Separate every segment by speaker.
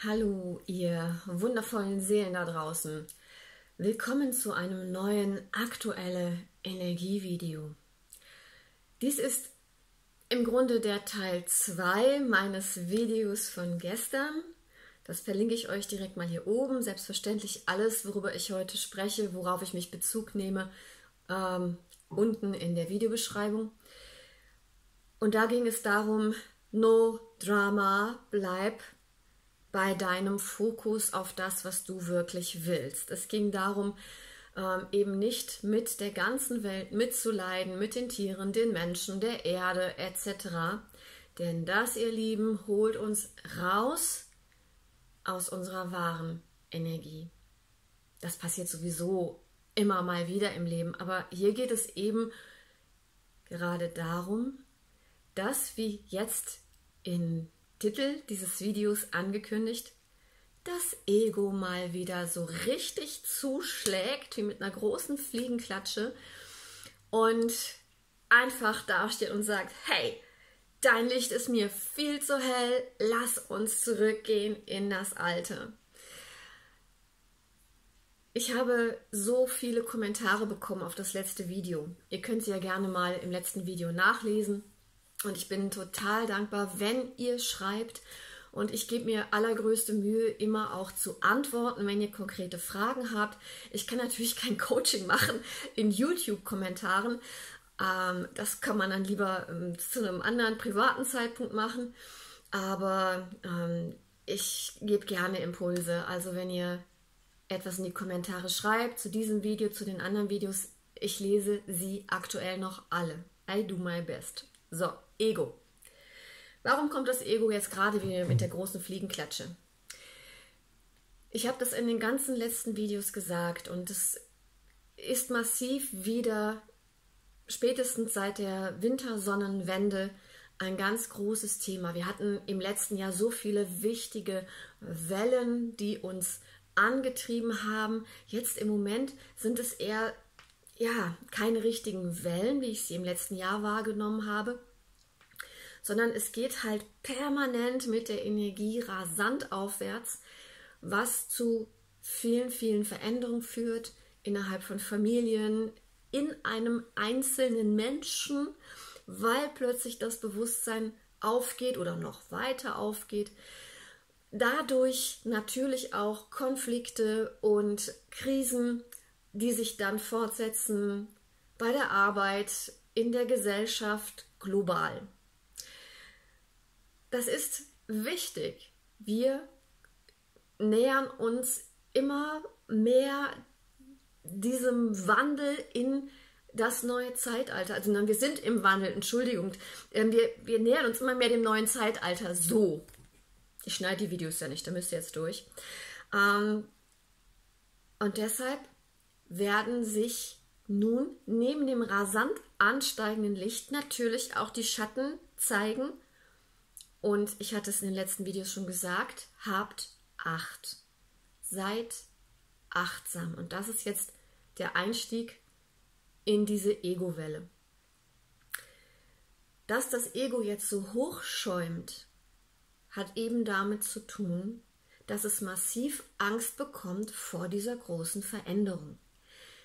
Speaker 1: Hallo, ihr wundervollen Seelen da draußen. Willkommen zu einem neuen aktuelle Energievideo. Dies ist im Grunde der Teil 2 meines Videos von gestern. Das verlinke ich euch direkt mal hier oben. Selbstverständlich alles, worüber ich heute spreche, worauf ich mich Bezug nehme, ähm, unten in der Videobeschreibung. Und da ging es darum, no drama, bleib bei deinem Fokus auf das, was du wirklich willst. Es ging darum, ähm, eben nicht mit der ganzen Welt mitzuleiden, mit den Tieren, den Menschen, der Erde etc. Denn das, ihr Lieben, holt uns raus aus unserer wahren Energie. Das passiert sowieso immer mal wieder im Leben, aber hier geht es eben gerade darum, dass wie jetzt in Titel dieses Videos angekündigt, das Ego mal wieder so richtig zuschlägt, wie mit einer großen Fliegenklatsche und einfach dasteht und sagt, hey, dein Licht ist mir viel zu hell, lass uns zurückgehen in das Alte. Ich habe so viele Kommentare bekommen auf das letzte Video. Ihr könnt sie ja gerne mal im letzten Video nachlesen. Und ich bin total dankbar, wenn ihr schreibt. Und ich gebe mir allergrößte Mühe, immer auch zu antworten, wenn ihr konkrete Fragen habt. Ich kann natürlich kein Coaching machen in YouTube-Kommentaren. Ähm, das kann man dann lieber ähm, zu einem anderen privaten Zeitpunkt machen. Aber ähm, ich gebe gerne Impulse. Also wenn ihr etwas in die Kommentare schreibt zu diesem Video, zu den anderen Videos, ich lese sie aktuell noch alle. I do my best. So, Ego. Warum kommt das Ego jetzt gerade wieder mit der großen Fliegenklatsche? Ich habe das in den ganzen letzten Videos gesagt und es ist massiv wieder spätestens seit der Wintersonnenwende ein ganz großes Thema. Wir hatten im letzten Jahr so viele wichtige Wellen, die uns angetrieben haben. Jetzt im Moment sind es eher ja, keine richtigen Wellen, wie ich sie im letzten Jahr wahrgenommen habe, sondern es geht halt permanent mit der Energie rasant aufwärts, was zu vielen, vielen Veränderungen führt innerhalb von Familien, in einem einzelnen Menschen, weil plötzlich das Bewusstsein aufgeht oder noch weiter aufgeht. Dadurch natürlich auch Konflikte und Krisen die sich dann fortsetzen bei der Arbeit, in der Gesellschaft, global. Das ist wichtig. Wir nähern uns immer mehr diesem Wandel in das neue Zeitalter. Also wir sind im Wandel, Entschuldigung. Ähm, wir, wir nähern uns immer mehr dem neuen Zeitalter. So. Ich schneide die Videos ja nicht, da müsst ihr jetzt durch. Ähm, und deshalb werden sich nun neben dem rasant ansteigenden Licht natürlich auch die Schatten zeigen. Und ich hatte es in den letzten Videos schon gesagt, habt Acht. Seid achtsam. Und das ist jetzt der Einstieg in diese Ego-Welle. Dass das Ego jetzt so hoch schäumt, hat eben damit zu tun, dass es massiv Angst bekommt vor dieser großen Veränderung.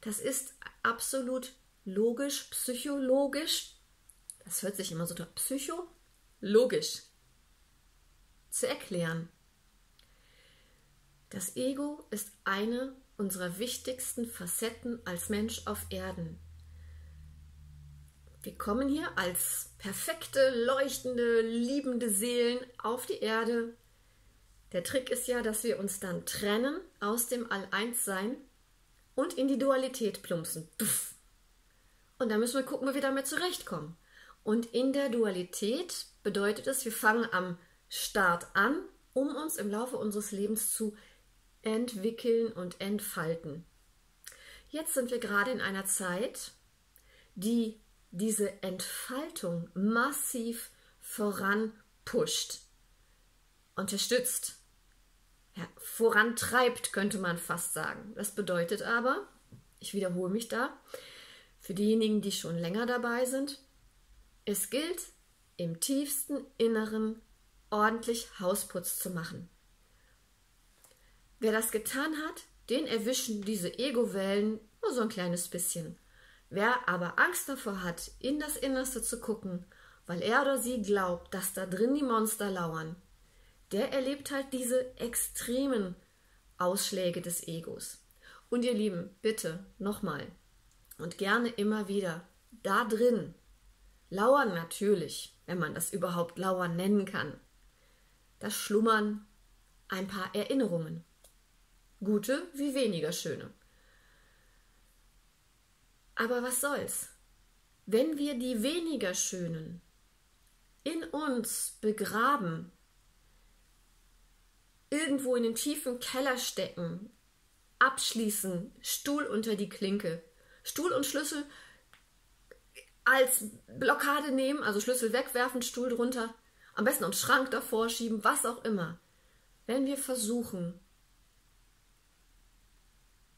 Speaker 1: Das ist absolut logisch, psychologisch. Das hört sich immer so psychologisch zu erklären. Das Ego ist eine unserer wichtigsten Facetten als Mensch auf Erden. Wir kommen hier als perfekte, leuchtende, liebende Seelen auf die Erde. Der Trick ist ja, dass wir uns dann trennen aus dem All-Eins-Sein und in die Dualität plumpsen. Und dann müssen wir gucken, wie wir damit zurechtkommen. Und in der Dualität bedeutet es, wir fangen am Start an, um uns im Laufe unseres Lebens zu entwickeln und entfalten. Jetzt sind wir gerade in einer Zeit, die diese Entfaltung massiv voranpusht, unterstützt ja, vorantreibt, könnte man fast sagen. Das bedeutet aber, ich wiederhole mich da, für diejenigen, die schon länger dabei sind, es gilt, im tiefsten Inneren ordentlich Hausputz zu machen. Wer das getan hat, den erwischen diese Ego-Wellen nur so ein kleines bisschen. Wer aber Angst davor hat, in das Innerste zu gucken, weil er oder sie glaubt, dass da drin die Monster lauern, der erlebt halt diese extremen Ausschläge des Egos. Und ihr Lieben, bitte nochmal und gerne immer wieder, da drin lauern natürlich, wenn man das überhaupt lauern nennen kann, da schlummern ein paar Erinnerungen. Gute wie weniger schöne. Aber was soll's? Wenn wir die weniger schönen in uns begraben, irgendwo in den tiefen Keller stecken, abschließen, Stuhl unter die Klinke, Stuhl und Schlüssel als Blockade nehmen, also Schlüssel wegwerfen, Stuhl drunter, am besten einen Schrank davor schieben, was auch immer. Wenn wir versuchen,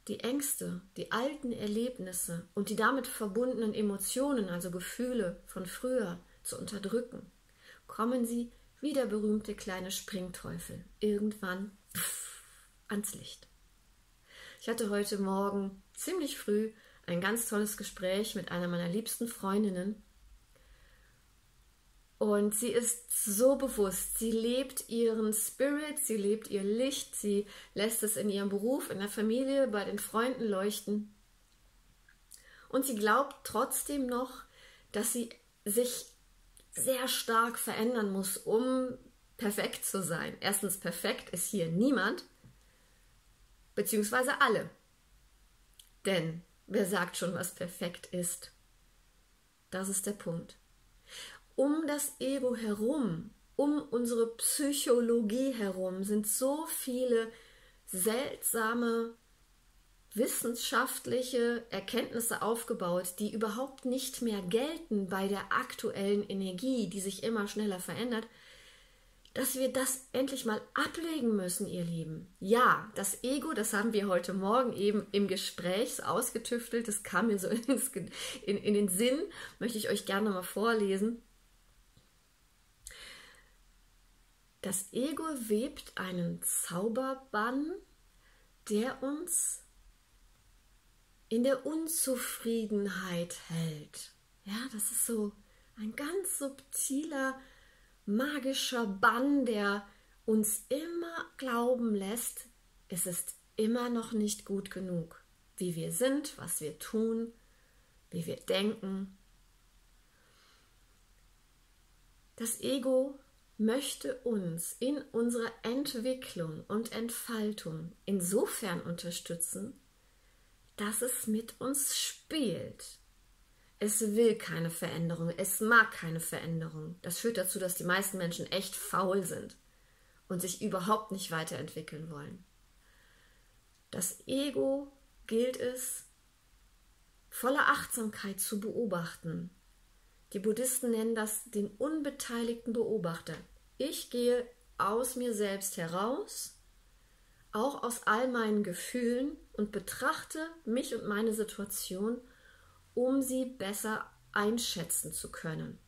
Speaker 1: die Ängste, die alten Erlebnisse und die damit verbundenen Emotionen, also Gefühle von früher, zu unterdrücken, kommen sie wie der berühmte kleine Springteufel irgendwann pff, ans Licht. Ich hatte heute Morgen ziemlich früh ein ganz tolles Gespräch mit einer meiner liebsten Freundinnen. Und sie ist so bewusst, sie lebt ihren Spirit, sie lebt ihr Licht, sie lässt es in ihrem Beruf, in der Familie, bei den Freunden leuchten. Und sie glaubt trotzdem noch, dass sie sich sehr stark verändern muss, um perfekt zu sein. Erstens, perfekt ist hier niemand, beziehungsweise alle. Denn wer sagt schon, was perfekt ist? Das ist der Punkt. Um das Ego herum, um unsere Psychologie herum sind so viele seltsame wissenschaftliche Erkenntnisse aufgebaut, die überhaupt nicht mehr gelten bei der aktuellen Energie, die sich immer schneller verändert, dass wir das endlich mal ablegen müssen, ihr Lieben. Ja, das Ego, das haben wir heute Morgen eben im Gespräch ausgetüftelt, das kam mir so ins, in, in den Sinn, möchte ich euch gerne mal vorlesen. Das Ego webt einen Zauberbann, der uns in der Unzufriedenheit hält. Ja, das ist so ein ganz subtiler, magischer Bann, der uns immer glauben lässt, es ist immer noch nicht gut genug, wie wir sind, was wir tun, wie wir denken. Das Ego möchte uns in unserer Entwicklung und Entfaltung insofern unterstützen, dass es mit uns spielt. Es will keine Veränderung, es mag keine Veränderung. Das führt dazu, dass die meisten Menschen echt faul sind und sich überhaupt nicht weiterentwickeln wollen. Das Ego gilt es, voller Achtsamkeit zu beobachten. Die Buddhisten nennen das den unbeteiligten Beobachter. Ich gehe aus mir selbst heraus auch aus all meinen Gefühlen und betrachte mich und meine Situation, um sie besser einschätzen zu können.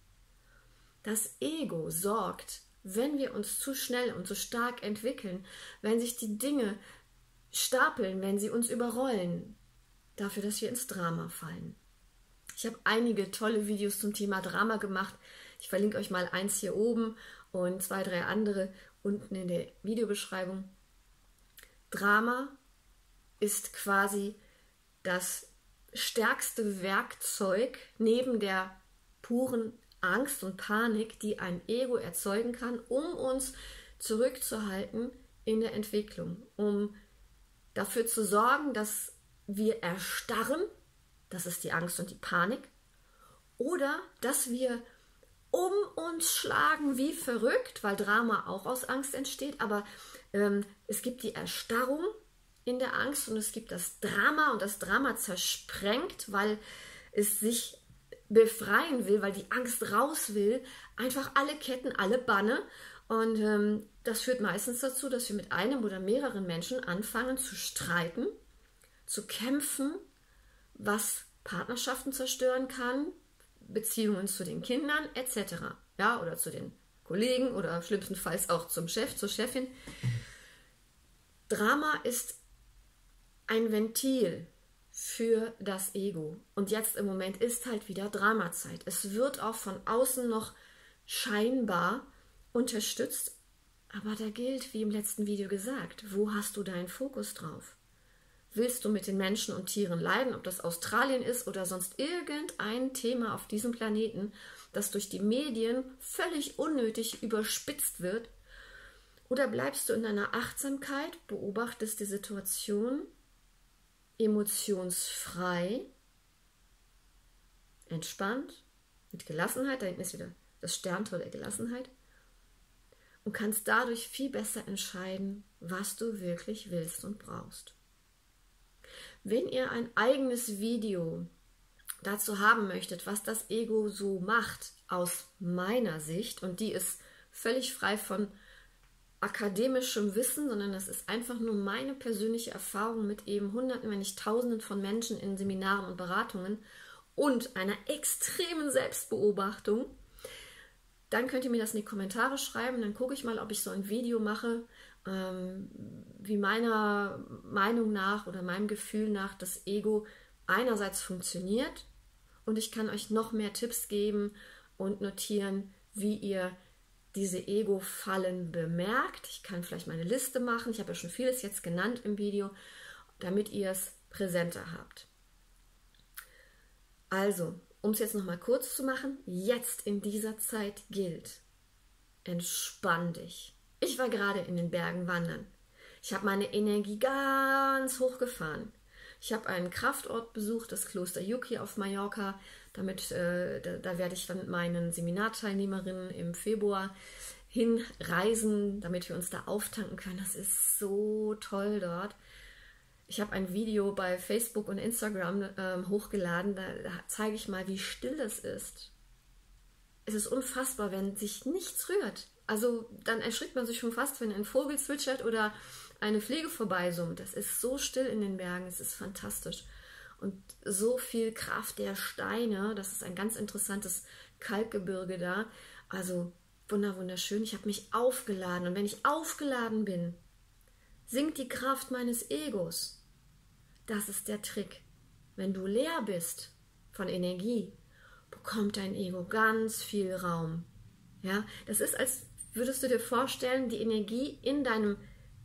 Speaker 1: Das Ego sorgt, wenn wir uns zu schnell und zu stark entwickeln, wenn sich die Dinge stapeln, wenn sie uns überrollen, dafür, dass wir ins Drama fallen. Ich habe einige tolle Videos zum Thema Drama gemacht. Ich verlinke euch mal eins hier oben und zwei, drei andere unten in der Videobeschreibung. Drama ist quasi das stärkste Werkzeug neben der puren Angst und Panik, die ein Ego erzeugen kann, um uns zurückzuhalten in der Entwicklung, um dafür zu sorgen, dass wir erstarren, das ist die Angst und die Panik, oder dass wir um uns schlagen wie verrückt, weil Drama auch aus Angst entsteht, aber ähm, es gibt die Erstarrung in der Angst und es gibt das Drama und das Drama zersprengt, weil es sich befreien will, weil die Angst raus will, einfach alle Ketten, alle Banne. Und ähm, das führt meistens dazu, dass wir mit einem oder mehreren Menschen anfangen zu streiten, zu kämpfen, was Partnerschaften zerstören kann, Beziehungen zu den Kindern etc. Ja, oder zu den Kollegen oder schlimmstenfalls auch zum Chef, zur Chefin. Drama ist ein Ventil für das Ego. Und jetzt im Moment ist halt wieder Dramazeit. Es wird auch von außen noch scheinbar unterstützt, aber da gilt, wie im letzten Video gesagt, wo hast du deinen Fokus drauf? Willst du mit den Menschen und Tieren leiden, ob das Australien ist oder sonst irgendein Thema auf diesem Planeten, das durch die Medien völlig unnötig überspitzt wird? Oder bleibst du in deiner Achtsamkeit, beobachtest die Situation emotionsfrei, entspannt, mit Gelassenheit, da hinten ist wieder das Sterntor der Gelassenheit, und kannst dadurch viel besser entscheiden, was du wirklich willst und brauchst. Wenn ihr ein eigenes Video dazu haben möchtet, was das Ego so macht, aus meiner Sicht, und die ist völlig frei von akademischem Wissen, sondern das ist einfach nur meine persönliche Erfahrung mit eben Hunderten, wenn nicht Tausenden von Menschen in Seminaren und Beratungen und einer extremen Selbstbeobachtung, dann könnt ihr mir das in die Kommentare schreiben. Dann gucke ich mal, ob ich so ein Video mache, ähm, wie meiner Meinung nach oder meinem Gefühl nach das Ego einerseits funktioniert und ich kann euch noch mehr Tipps geben und notieren, wie ihr diese Ego-Fallen bemerkt. Ich kann vielleicht meine Liste machen. Ich habe ja schon vieles jetzt genannt im Video, damit ihr es präsenter habt. Also, um es jetzt nochmal kurz zu machen, jetzt in dieser Zeit gilt, entspann dich. Ich war gerade in den Bergen wandern. Ich habe meine Energie ganz hochgefahren. Ich habe einen Kraftort besucht, das Kloster Yuki auf Mallorca. Damit, äh, da, da, werde ich dann mit meinen Seminarteilnehmerinnen im Februar hinreisen, damit wir uns da auftanken können. Das ist so toll dort. Ich habe ein Video bei Facebook und Instagram ähm, hochgeladen, da, da zeige ich mal, wie still es ist. Es ist unfassbar, wenn sich nichts rührt. Also dann erschrickt man sich schon fast, wenn ein Vogel zwitschert oder eine Pflege vorbeisummt. Das ist so still in den Bergen, es ist fantastisch. Und so viel Kraft der Steine, das ist ein ganz interessantes Kalkgebirge da. Also wunderschön. Ich habe mich aufgeladen und wenn ich aufgeladen bin, sinkt die Kraft meines Egos. Das ist der Trick. Wenn du leer bist von Energie, bekommt dein Ego ganz viel Raum. Ja, das ist als würdest du dir vorstellen, die Energie in deinem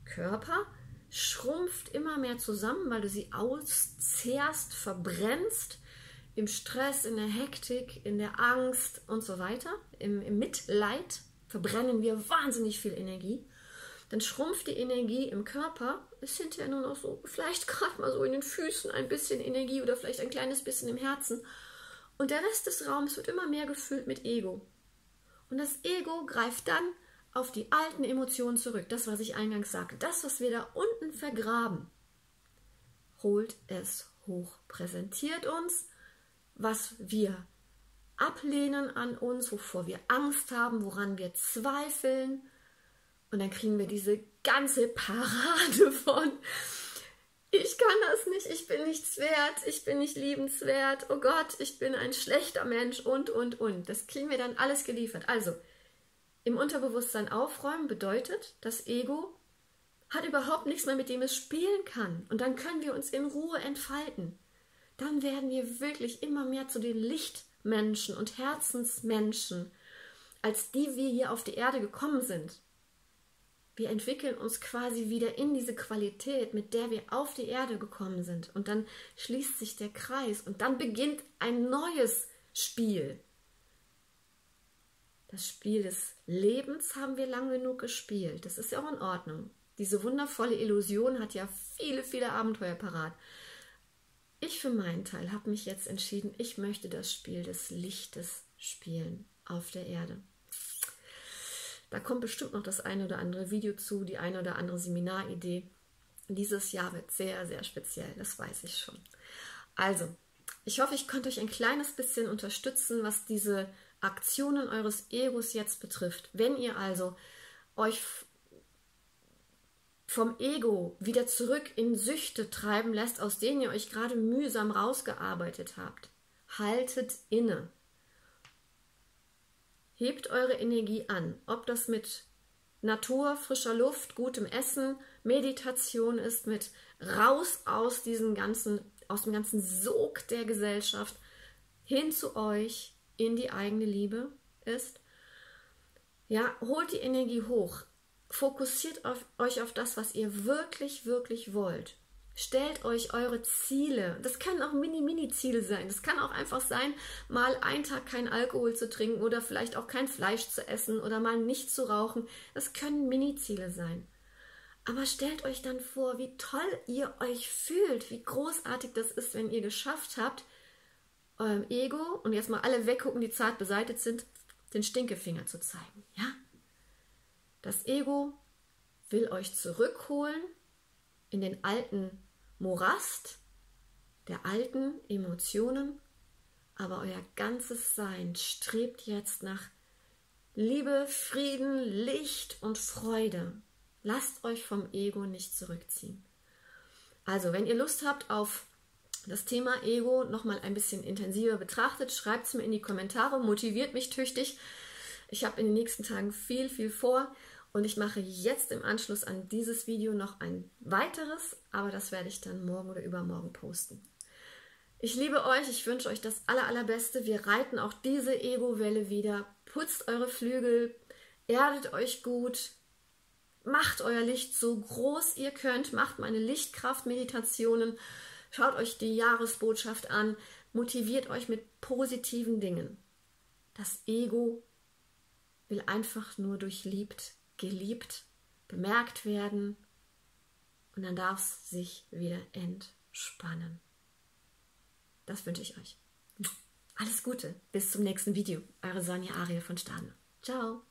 Speaker 1: Körper schrumpft immer mehr zusammen, weil du sie auszehrst, verbrennst im Stress, in der Hektik, in der Angst und so weiter, im, im Mitleid verbrennen wir wahnsinnig viel Energie. Dann schrumpft die Energie im Körper, ist hinterher nur noch so, vielleicht gerade mal so in den Füßen ein bisschen Energie oder vielleicht ein kleines bisschen im Herzen. Und der Rest des Raums wird immer mehr gefüllt mit Ego. Und das Ego greift dann auf die alten Emotionen zurück. Das, was ich eingangs sagte. Das, was wir da unten vergraben, holt es hoch, präsentiert uns, was wir ablehnen an uns, wovor wir Angst haben, woran wir zweifeln. Und dann kriegen wir diese ganze Parade von, ich kann das nicht, ich bin nichts wert, ich bin nicht liebenswert, oh Gott, ich bin ein schlechter Mensch und, und, und. Das kriegen wir dann alles geliefert. Also, im Unterbewusstsein aufräumen bedeutet, das Ego hat überhaupt nichts mehr, mit dem es spielen kann. Und dann können wir uns in Ruhe entfalten. Dann werden wir wirklich immer mehr zu den Lichtmenschen und Herzensmenschen, als die wir hier auf die Erde gekommen sind. Wir entwickeln uns quasi wieder in diese Qualität, mit der wir auf die Erde gekommen sind. Und dann schließt sich der Kreis und dann beginnt ein neues Spiel. Das Spiel des Lebens haben wir lang genug gespielt. Das ist ja auch in Ordnung. Diese wundervolle Illusion hat ja viele, viele Abenteuer parat. Ich für meinen Teil habe mich jetzt entschieden, ich möchte das Spiel des Lichtes spielen auf der Erde. Da kommt bestimmt noch das eine oder andere Video zu, die eine oder andere Seminaridee. Dieses Jahr wird sehr, sehr speziell, das weiß ich schon. Also, ich hoffe, ich konnte euch ein kleines bisschen unterstützen, was diese Aktionen eures Egos jetzt betrifft. Wenn ihr also euch vom Ego wieder zurück in Süchte treiben lässt, aus denen ihr euch gerade mühsam rausgearbeitet habt, haltet inne. Hebt eure Energie an, ob das mit Natur, frischer Luft, gutem Essen, Meditation ist, mit raus aus diesem ganzen, aus dem ganzen Sog der Gesellschaft hin zu euch in die eigene Liebe ist. Ja, holt die Energie hoch. Fokussiert auf, euch auf das, was ihr wirklich, wirklich wollt. Stellt euch eure Ziele. Das können auch Mini-Mini-Ziele sein. Das kann auch einfach sein, mal einen Tag kein Alkohol zu trinken oder vielleicht auch kein Fleisch zu essen oder mal nicht zu rauchen. Das können Mini-Ziele sein. Aber stellt euch dann vor, wie toll ihr euch fühlt, wie großartig das ist, wenn ihr geschafft habt, eurem Ego und jetzt mal alle weggucken, die zart beseitigt sind, den Stinkefinger zu zeigen. Ja? Das Ego will euch zurückholen in den alten Morast der alten Emotionen, aber euer ganzes Sein strebt jetzt nach Liebe, Frieden, Licht und Freude. Lasst euch vom Ego nicht zurückziehen. Also, wenn ihr Lust habt auf das Thema Ego nochmal ein bisschen intensiver betrachtet, schreibt es mir in die Kommentare, motiviert mich tüchtig. Ich habe in den nächsten Tagen viel, viel vor und ich mache jetzt im Anschluss an dieses Video noch ein weiteres, aber das werde ich dann morgen oder übermorgen posten. Ich liebe euch, ich wünsche euch das aller, allerbeste. Wir reiten auch diese Ego-Welle wieder. Putzt eure Flügel, erdet euch gut, macht euer Licht so groß ihr könnt, macht meine Lichtkraft-Meditationen, schaut euch die Jahresbotschaft an, motiviert euch mit positiven Dingen. Das Ego will einfach nur durchliebt geliebt, bemerkt werden und dann darf es sich wieder entspannen. Das wünsche ich euch. Alles Gute, bis zum nächsten Video. Eure Sonja Ariel von Stadler. Ciao.